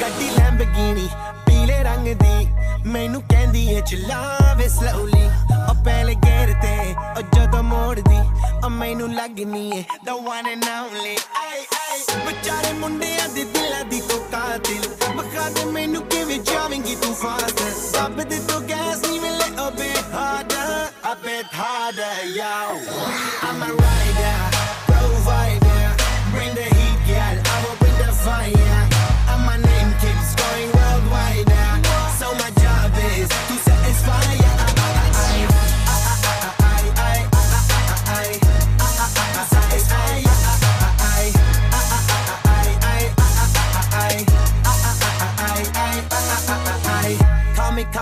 ਗੱਡੀ ਲੈਂਬਗੀਨੀ ਪੀਲੇ ਰੰਗ ਦੀ, ਮੈਨੂੰ ਕਹਿੰਦੀ ਏ ਚਲਾਵੇ ਸਲੋਲੀ ਉਹ ਪਹਿਲੇ ਗੇਰ ਤੇ, ਉਹ ਜਦੋਂ ਮੋੜਦੀ, ਉਹ ਮੈਨੂੰ ਲੱਗਨੀ ਏ, the one and only. ਆਈ ਆਈ ਵਿਚਾਰੇ ਮੁੰਡਿਆਂ ਦੇ ਦਿਲਾਂ harder yo. I'm a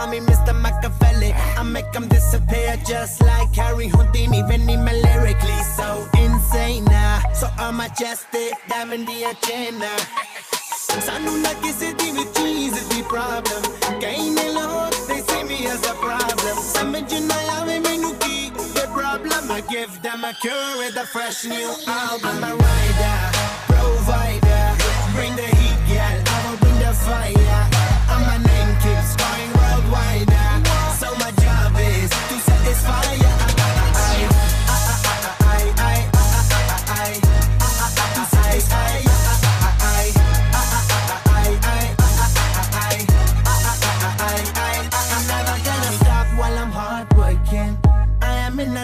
Call me, call me Mr. Machiavelli. I make them disappear just like Harry Houdini. Vinny me lyrically so insane now. So I'm majestic, diamond the agenda. ਸਾਨੂੰ ਨਾ ਕਿਸੇ ਦੀ ਵੀ ਚੀਜ਼ ਦੀ problem ਕਈ ਨੇ ਲੋਕ they see me as a problem ਸਮਝ ਨਾ ਆਵੇ ਮੈਨੂੰ ਕੀ the problem I give them a cure with a fresh new album I'm a rider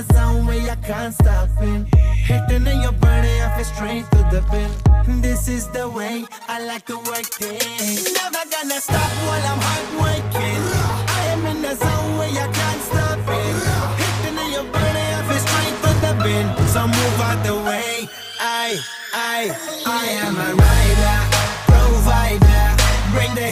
In a zone where I can't stop it. Hitting in your body, I feel straight to the pin. This is the way I like to work it. Never gonna stop while I'm hard working. I am in a zone where I can't stop it. Hitting in your body, I feel straight to the pin. So move out the way. I, I, I am a rider, provider. Bring the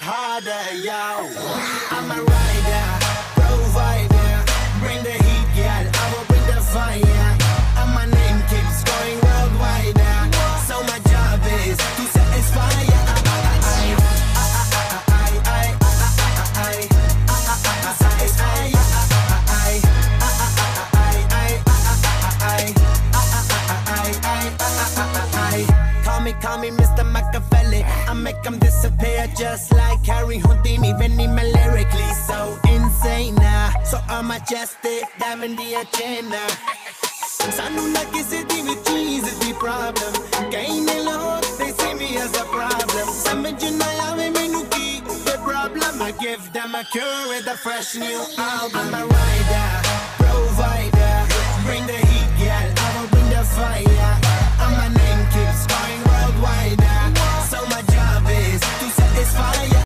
harder yo. I'm a rider Call me, call me Mr. Machiavelli. I make them disappear just like Harry Houdini. Vinny me lyrically so insane now. So I'm majestic, diamond the agenda. ਸਾਨੂੰ ਨਾ ਕਿਸੇ ਦੀ ਵੀ ਚੀਜ਼ ਦੀ problem ਕਈ ਨੇ ਲੋਕ they see me as a problem ਸਮਝ ਨਾ ਆਵੇ ਮੈਨੂੰ ਕੀ the problem I give them a cure with a fresh new album I'm a rider